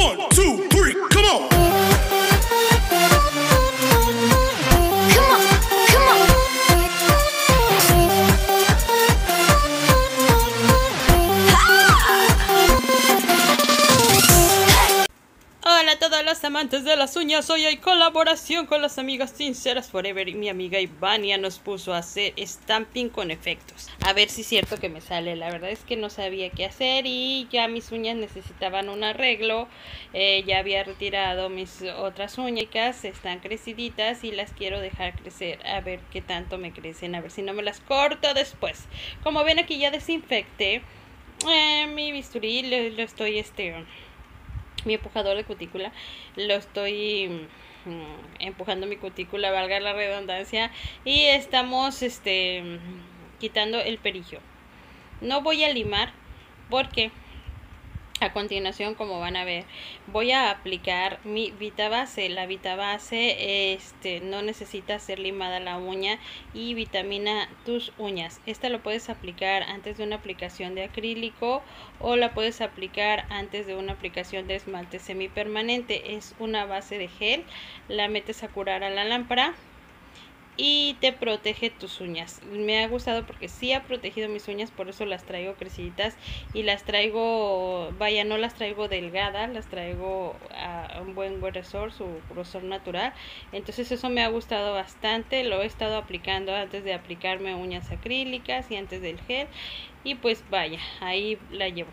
One, two, amantes de las uñas, hoy hay colaboración con las amigas Sinceras Forever y mi amiga Ivania nos puso a hacer stamping con efectos. A ver si es cierto que me sale, la verdad es que no sabía qué hacer y ya mis uñas necesitaban un arreglo, Eh, ya había retirado mis otras uñas, están creciditas y las quiero dejar crecer, a ver qué tanto me crecen, a ver si no me las corto después. Como ven aquí ya desinfecté eh, mi bisturí, lo, lo estoy este mi empujador de cutícula lo estoy mm, empujando mi cutícula valga la redundancia y estamos este mm, quitando el perillo no voy a limar porque a continuación, como van a ver, voy a aplicar mi Vita Base. La Vita Base este, no necesita ser limada la uña y vitamina tus uñas. Esta lo puedes aplicar antes de una aplicación de acrílico o la puedes aplicar antes de una aplicación de esmalte semipermanente. Es una base de gel, la metes a curar a la lámpara y te protege tus uñas. Me ha gustado porque sí ha protegido mis uñas, por eso las traigo creciditas y las traigo, vaya, no las traigo delgadas, las traigo a un buen grosor, su grosor natural. Entonces eso me ha gustado bastante, lo he estado aplicando antes de aplicarme uñas acrílicas y antes del gel y pues vaya, ahí la llevo.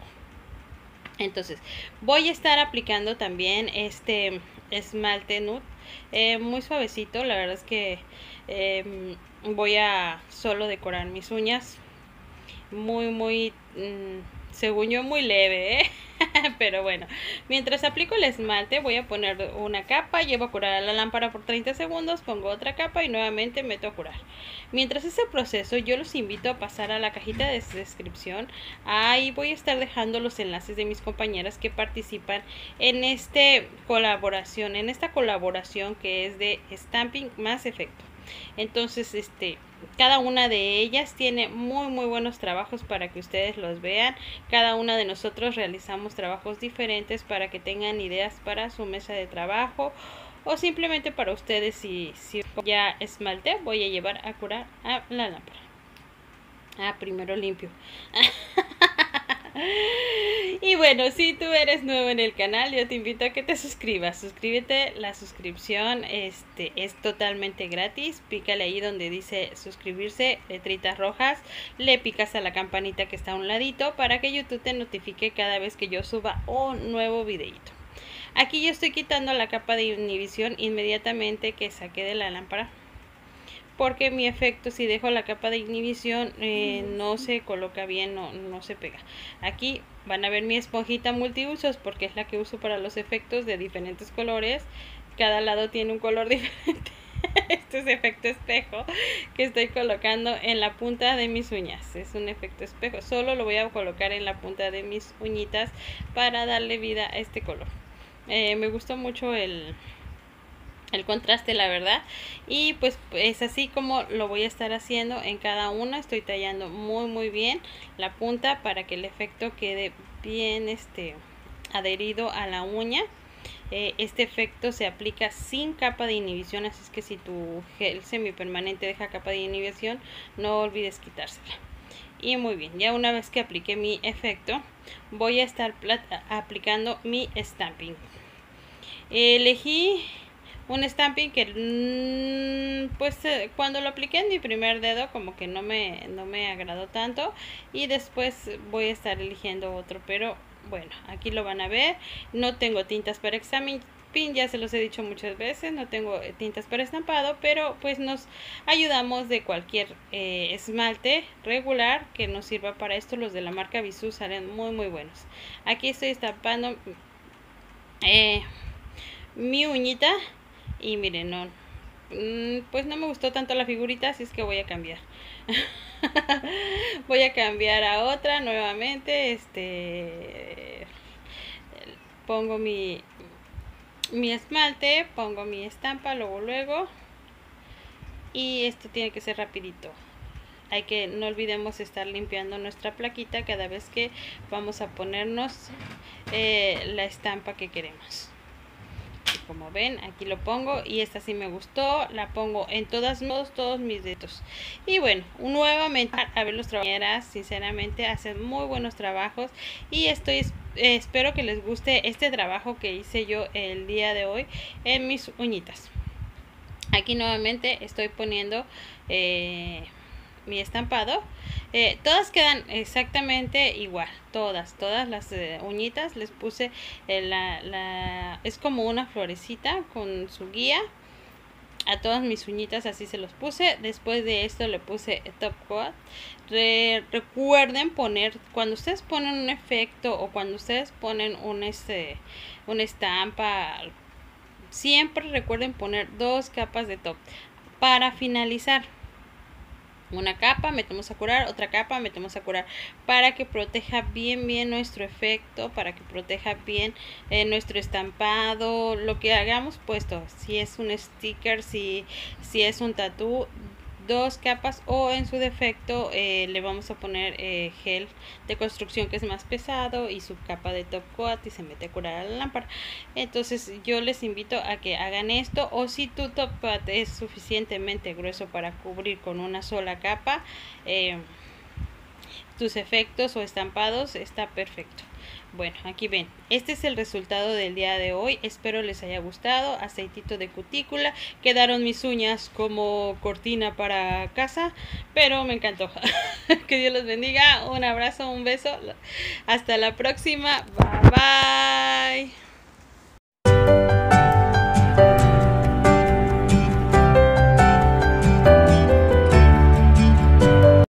Entonces, voy a estar aplicando también este esmalte nude eh, muy suavecito, la verdad es que eh, voy a solo decorar mis uñas. Muy muy mm, según yo muy leve ¿eh? pero bueno mientras aplico el esmalte voy a poner una capa llevo a curar a la lámpara por 30 segundos pongo otra capa y nuevamente meto a curar. Mientras ese proceso yo los invito a pasar a la cajita de descripción. Ahí voy a estar dejando los enlaces de mis compañeras que participan en este colaboración en esta colaboración que es de stamping más efecto entonces, este, cada una de ellas tiene muy muy buenos trabajos para que ustedes los vean. Cada una de nosotros realizamos trabajos diferentes para que tengan ideas para su mesa de trabajo o simplemente para ustedes si, si ya esmalte voy a llevar a curar a la lámpara. Ah, primero limpio. Y bueno, si tú eres nuevo en el canal, yo te invito a que te suscribas. Suscríbete, la suscripción este, es totalmente gratis. Pícale ahí donde dice suscribirse, letritas rojas. Le picas a la campanita que está a un ladito para que YouTube te notifique cada vez que yo suba un nuevo videito. Aquí yo estoy quitando la capa de inhibición inmediatamente que saqué de la lámpara porque mi efecto si dejo la capa de inhibición eh, no se coloca bien, no, no se pega. Aquí van a ver mi esponjita multiusos porque es la que uso para los efectos de diferentes colores. Cada lado tiene un color diferente. este es efecto espejo que estoy colocando en la punta de mis uñas. Es un efecto espejo. Solo lo voy a colocar en la punta de mis uñitas para darle vida a este color. Eh, me gustó mucho el, el contraste la verdad. Y pues es así como lo voy a estar haciendo en cada una. Estoy tallando muy muy bien la punta para que el efecto quede bien este adherido a la uña. Eh, este efecto se aplica sin capa de inhibición así es que si tu gel semipermanente deja capa de inhibición no olvides quitársela. Y muy bien ya una vez que apliqué mi efecto voy a estar aplicando mi stamping. Elegí un stamping que mm, pues eh, cuando lo apliqué en mi primer dedo como que no me, no me agradó tanto. Y después voy a estar eligiendo otro pero bueno aquí lo van a ver. No tengo tintas para examen ya se los he dicho muchas veces no tengo eh, tintas para estampado pero pues nos ayudamos de cualquier eh, esmalte regular que nos sirva para esto. Los de la marca Bisú salen muy muy buenos. Aquí estoy estampando eh, mi uñita y miren, no, mm, pues no me gustó tanto la figurita, así es que voy a cambiar. voy a cambiar a otra nuevamente. Este pongo mi mi esmalte, pongo mi estampa, luego luego. Y esto tiene que ser rapidito. hay que no olvidemos estar limpiando nuestra plaquita cada vez que vamos a ponernos eh, la estampa que queremos como ven aquí lo pongo y esta sí me gustó la pongo en todas modos todos mis dedos. Y bueno nuevamente a ver los trabajadoras sinceramente hacen muy buenos trabajos y estoy espero que les guste este trabajo que hice yo el día de hoy en mis uñitas. Aquí nuevamente estoy poniendo eh, mi estampado eh, todas quedan exactamente igual todas todas las eh, uñitas les puse la, la es como una florecita con su guía. A todas mis uñitas así se los puse después de esto le puse top coat. Recuerden poner cuando ustedes ponen un efecto o cuando ustedes ponen un este una estampa siempre recuerden poner dos capas de top. Para finalizar una capa, metemos a curar, otra capa, metemos a curar, para que proteja bien bien nuestro efecto, para que proteja bien eh, nuestro estampado, lo que hagamos puesto, si es un sticker, si, si es un tatú, dos capas o en su defecto eh, le vamos a poner eh, gel de construcción que es más pesado y su capa de top coat y se mete a curar a la lámpara. Entonces yo les invito a que hagan esto o si tu top coat es suficientemente grueso para cubrir con una sola capa eh, tus efectos o estampados está perfecto bueno, aquí ven, este es el resultado del día de hoy. Espero les haya gustado. Aceitito de cutícula. Quedaron mis uñas como cortina para casa, pero me encantó. que Dios los bendiga. Un abrazo, un beso. Hasta la próxima. Bye bye.